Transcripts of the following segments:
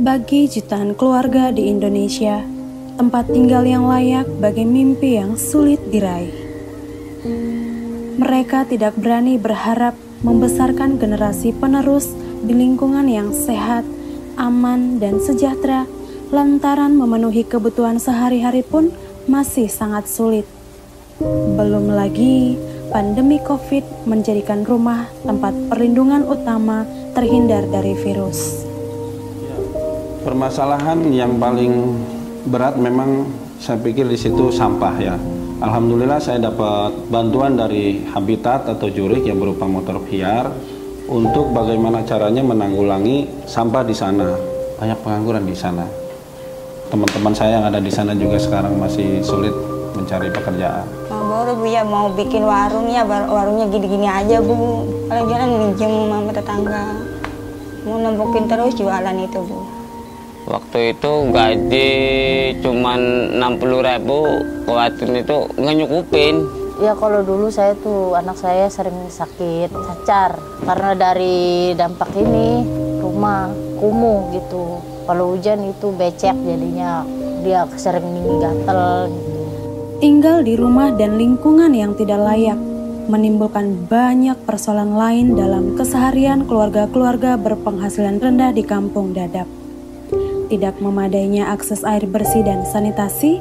Bagi jutaan keluarga di Indonesia, tempat tinggal yang layak bagi mimpi yang sulit diraih. Mereka tidak berani berharap membesarkan generasi penerus di lingkungan yang sehat, aman, dan sejahtera, lantaran memenuhi kebutuhan sehari-hari pun masih sangat sulit. Belum lagi pandemi COVID menjadikan rumah tempat perlindungan utama terhindar dari virus. Permasalahan yang paling berat memang saya pikir di situ sampah ya. Alhamdulillah saya dapat bantuan dari Habitat atau Jurik yang berupa motor VR untuk bagaimana caranya menanggulangi sampah di sana. Banyak pengangguran di sana. Teman-teman saya yang ada di sana juga sekarang masih sulit mencari pekerjaan. baru bu ya mau bikin warung ya warungnya gini-gini aja bu. Kalau jalan minjem sama tetangga. Mau nembukin terus jualan itu bu. Waktu itu gaji cuma 60 ribu, kuatin itu nggak nyukupin. Ya kalau dulu saya tuh anak saya sering sakit cacar karena dari dampak ini rumah kumuh gitu. Kalau hujan itu becek jadinya dia sering gatel gitu. Tinggal di rumah dan lingkungan yang tidak layak menimbulkan banyak persoalan lain dalam keseharian keluarga-keluarga berpenghasilan rendah di kampung Dadap tidak memadainya akses air bersih dan sanitasi,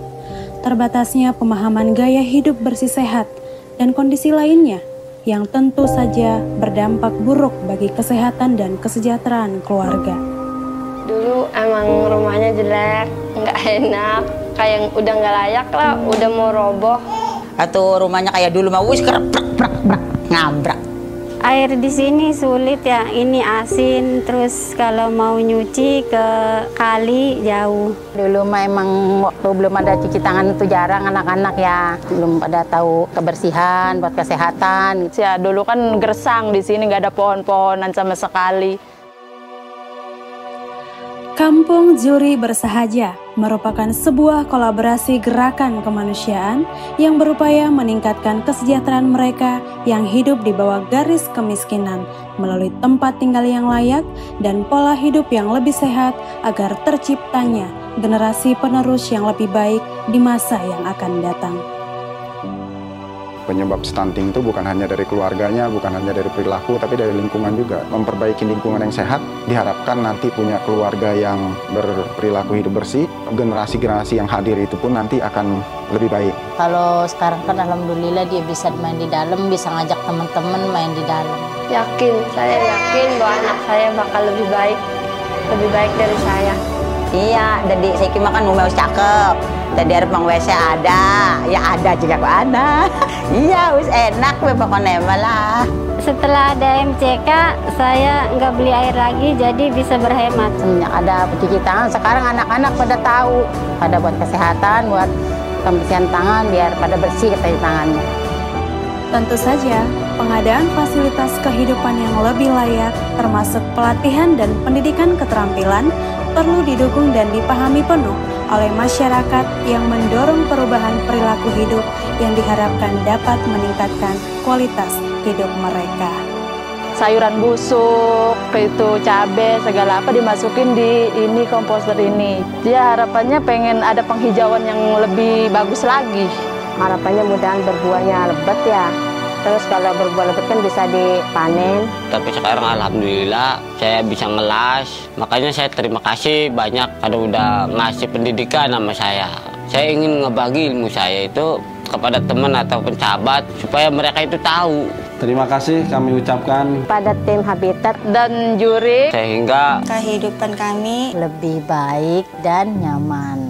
terbatasnya pemahaman gaya hidup bersih sehat, dan kondisi lainnya yang tentu saja berdampak buruk bagi kesehatan dan kesejahteraan keluarga. Dulu emang rumahnya jelek, nggak enak, kayak udah nggak layak lah, udah mau roboh. Atau rumahnya kayak dulu mau wis ngabrak Air di sini sulit ya, ini asin, terus kalau mau nyuci ke kali jauh. Dulu mah emang waktu belum ada cuci tangan itu jarang anak-anak ya, belum pada tahu kebersihan buat kesehatan. Ya dulu kan gersang di sini nggak ada pohon-pohonan sama sekali. Kampung Juri Bersahaja merupakan sebuah kolaborasi gerakan kemanusiaan yang berupaya meningkatkan kesejahteraan mereka yang hidup di bawah garis kemiskinan melalui tempat tinggal yang layak dan pola hidup yang lebih sehat agar terciptanya generasi penerus yang lebih baik di masa yang akan datang penyebab stunting itu bukan hanya dari keluarganya, bukan hanya dari perilaku, tapi dari lingkungan juga. Memperbaiki lingkungan yang sehat, diharapkan nanti punya keluarga yang berperilaku hidup bersih, generasi-generasi yang hadir itu pun nanti akan lebih baik. Kalau sekarang kan alhamdulillah dia bisa main di dalam, bisa ngajak teman-teman main di dalam. Yakin, saya yakin bahwa anak saya bakal lebih baik, lebih baik dari saya. Iya, jadi saya kira kan mau cakep. Jadi harap mang WC ada, ya ada juga kok ada. iya, wis enak we pokoknya malah. Setelah ada MCK, saya nggak beli air lagi, jadi bisa berhemat. Semenjak ada pencuci tangan, sekarang anak-anak pada tahu, pada buat kesehatan, buat pembersihan tangan, biar pada bersih kita tangannya. Tentu saja, pengadaan fasilitas kehidupan yang lebih layak, termasuk pelatihan dan pendidikan keterampilan, perlu didukung dan dipahami penuh oleh masyarakat yang mendorong perubahan perilaku hidup yang diharapkan dapat meningkatkan kualitas hidup mereka. Sayuran busuk, itu cabai, segala apa dimasukin di ini komposter ini. Dia harapannya pengen ada penghijauan yang lebih bagus lagi. Harapannya mudahan berbuahnya lebat ya, Terus kalau berbuah lebat kan bisa dipanen. Tapi sekarang alhamdulillah saya bisa ngelas. Makanya saya terima kasih banyak karena udah ngasih pendidikan sama saya. Saya ingin ngebagi ilmu saya itu kepada teman atau pencabat supaya mereka itu tahu. Terima kasih kami ucapkan pada tim Habitat dan juri sehingga kehidupan kami lebih baik dan nyaman.